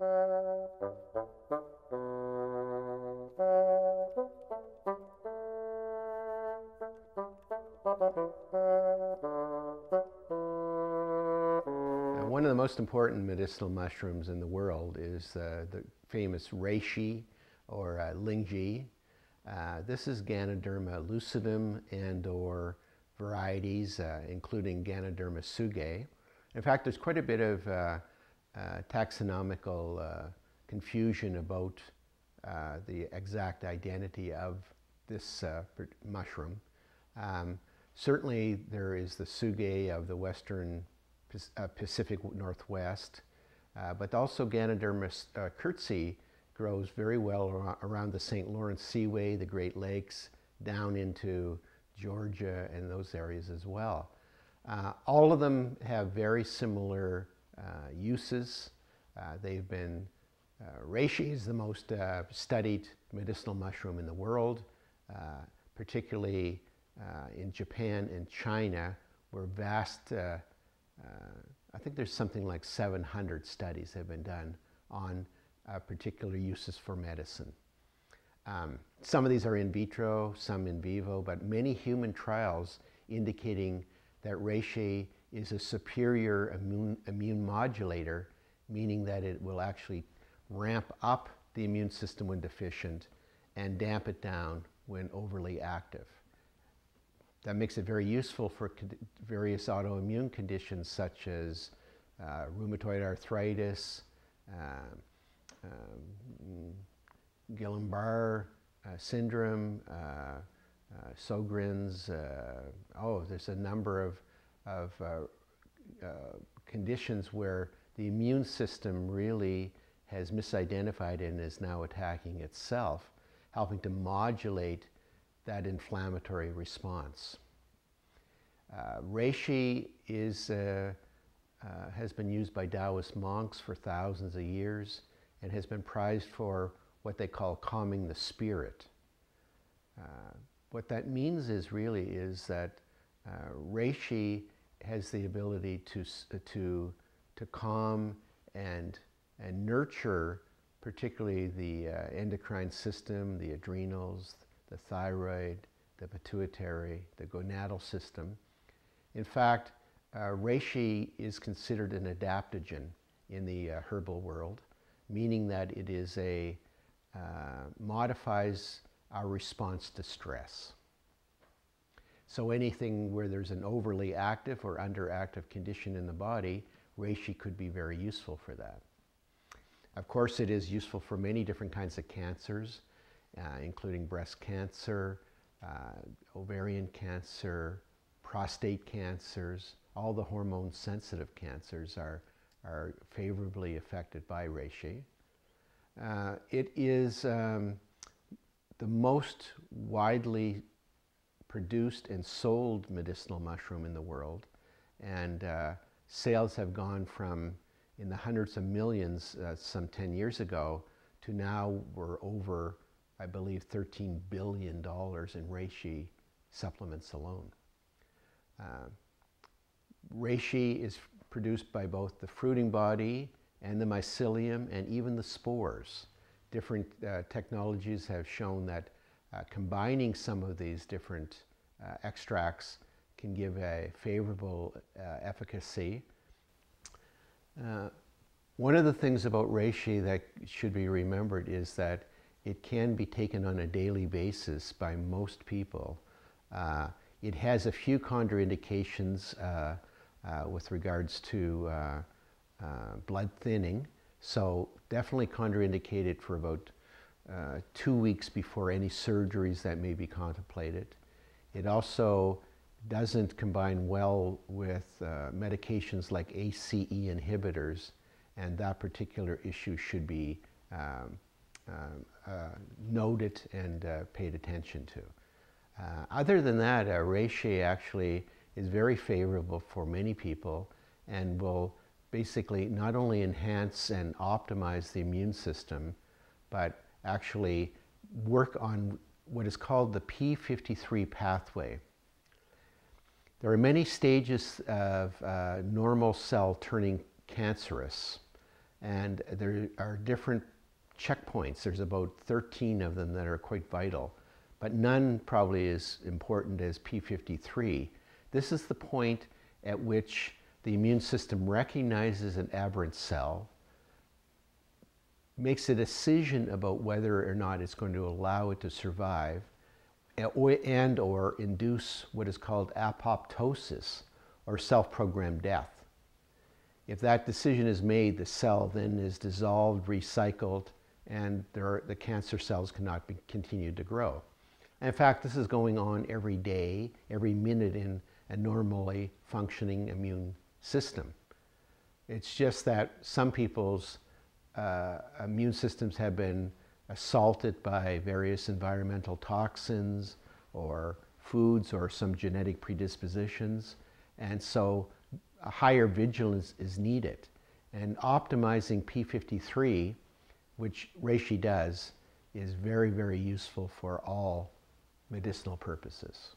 one of the most important medicinal mushrooms in the world is uh, the famous reishi or uh, lingzhi. Uh, this is Ganoderma lucidum and or varieties, uh, including Ganoderma tsugae. In fact, there's quite a bit of uh, taxonomical uh, confusion about the exact identity of this mushroom. Um, certainly, there is the tsugae of the western Pacific Northwest, but also Ganoderma uh, grows very well around the St. Lawrence Seaway, the Great Lakes, down into Georgia and those areas as well. Uh, all of them have very similar uh, uses. Uh, they've been, uh, reishi is the most uh, studied medicinal mushroom in the world, uh, particularly in Japan and China, where vast, I think there's something like 700 studies have been done on particular uses for medicine. Um, some of these are in vitro, some in vivo, but many human trials indicating that reishi is a superior immune, immune modulator, meaning that it will actually ramp up the immune system when deficient and damp it down when overly active. That makes it very useful for various autoimmune conditions such as uh, rheumatoid arthritis, uh, um, Guillain-Barré uh, syndrome, uh, uh, Sjogren's, oh, there's a number of, of conditions where the immune system really has misidentified and is now attacking itself, helping to modulate that inflammatory response. Uh, reishi is, uh, uh, has been used by Taoist monks for thousands of years and has been prized for what they call calming the spirit. Uh, what that means is really is that uh, reishi has the ability to, to, to calm and, and nurture particularly the uh, endocrine system, the adrenals, the thyroid, the pituitary, the gonadal system. In fact, uh, reishi is considered an adaptogen in the uh, herbal world, meaning that it is a uh, modifies our response to stress. So anything where there's an overly active or underactive condition in the body, reishi could be very useful for that. Of course, it is useful for many different kinds of cancers, uh, including breast cancer, uh, ovarian cancer, prostate cancers, all the hormone sensitive cancers are, are favorably affected by reishi. Uh, it is um, the most widely produced and sold medicinal mushroom in the world. And uh, sales have gone from in the hundreds of millions uh, some 10 years ago to now we're over, I believe, $13 billion in reishi supplements alone. Uh, reishi is produced by both the fruiting body and the mycelium and even the spores. Different uh, technologies have shown that uh, combining some of these different uh, extracts can give a favorable uh, efficacy. Uh, one of the things about reishi that should be remembered is that it can be taken on a daily basis by most people. It has a few contraindications with regards to blood thinning. So definitely contraindicated for about uh, two weeks before any surgeries that may be contemplated. It also doesn't combine well with uh, medications like ACE inhibitors, and that particular issue should be um, um uh, noted and uh, paid attention to. Uh, other than that, uh, reishi actually is very favorable for many people and will basically not only enhance and optimize the immune system, but actually work on what is called the P53 pathway. There are many stages of uh, normal cell turning cancerous. And there are different checkpoints. There's about 13 of them that are quite vital, but none probably as important as P53. This is the point at which the immune system recognizes an aberrant cell, makes a decision about whether or not it's going to allow it to survive, and or induce what is called apoptosis, or self-programmed death. If that decision is made, the cell then is dissolved, recycled, and are, the cancer cells cannot be continued to grow. And in fact, this is going on every day, every minute in a normally functioning immune system. It's just that some people's uh, immune systems have been assaulted by various environmental toxins or foods or some genetic predispositions. And so a higher vigilance is needed. And optimizing P53, which Reishi does, is very, very useful for all medicinal purposes.